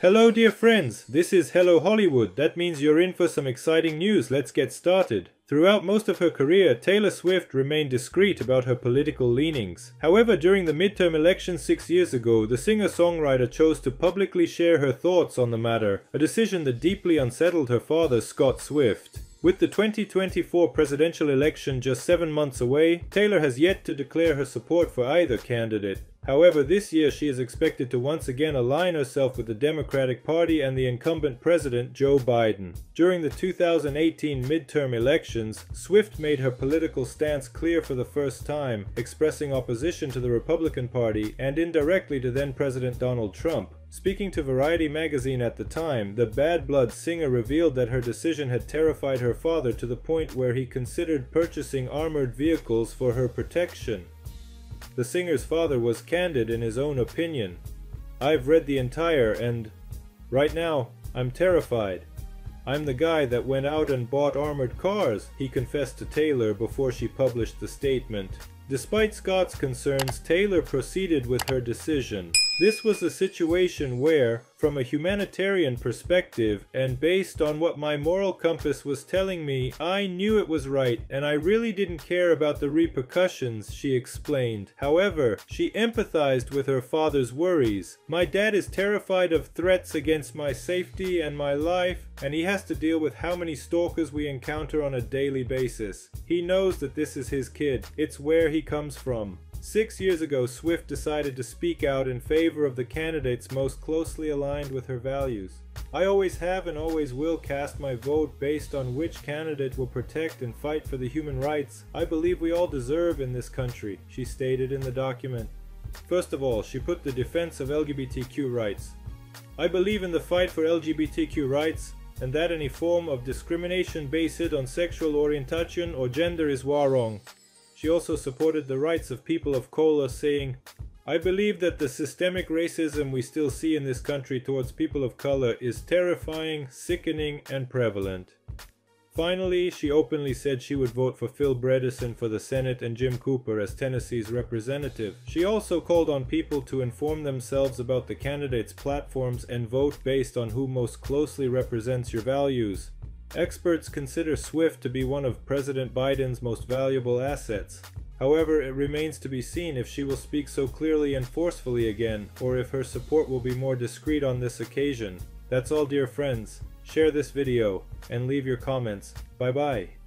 Hello, dear friends. This is Hello Hollywood. That means you're in for some exciting news. Let's get started. Throughout most of her career, Taylor Swift remained discreet about her political leanings. However, during the midterm election six years ago, the singer-songwriter chose to publicly share her thoughts on the matter, a decision that deeply unsettled her father, Scott Swift. With the 2024 presidential election just seven months away, Taylor has yet to declare her support for either candidate. However, this year she is expected to once again align herself with the Democratic Party and the incumbent president, Joe Biden. During the 2018 midterm elections, Swift made her political stance clear for the first time, expressing opposition to the Republican Party and indirectly to then President Donald Trump. Speaking to Variety magazine at the time, the Bad Blood singer revealed that her decision had terrified her father to the point where he considered purchasing armored vehicles for her protection. The singer's father was candid in his own opinion. I've read the entire and right now I'm terrified. I'm the guy that went out and bought armored cars, he confessed to Taylor before she published the statement. Despite Scott's concerns, Taylor proceeded with her decision. This was a situation where, from a humanitarian perspective, and based on what my moral compass was telling me, I knew it was right and I really didn't care about the repercussions, she explained. However, she empathized with her father's worries. My dad is terrified of threats against my safety and my life, and he has to deal with how many stalkers we encounter on a daily basis. He knows that this is his kid. It's where he comes from. Six years ago, Swift decided to speak out in favor of the candidates most closely aligned with her values. I always have and always will cast my vote based on which candidate will protect and fight for the human rights I believe we all deserve in this country, she stated in the document. First of all, she put the defense of LGBTQ rights. I believe in the fight for LGBTQ rights and that any form of discrimination based on sexual orientation or gender is war wrong. She also supported the rights of people of color, saying, I believe that the systemic racism we still see in this country towards people of color is terrifying, sickening, and prevalent. Finally, she openly said she would vote for Phil Bredesen for the Senate and Jim Cooper as Tennessee's representative. She also called on people to inform themselves about the candidates' platforms and vote based on who most closely represents your values. Experts consider Swift to be one of President Biden's most valuable assets. However, it remains to be seen if she will speak so clearly and forcefully again, or if her support will be more discreet on this occasion. That's all dear friends. Share this video, and leave your comments. Bye bye.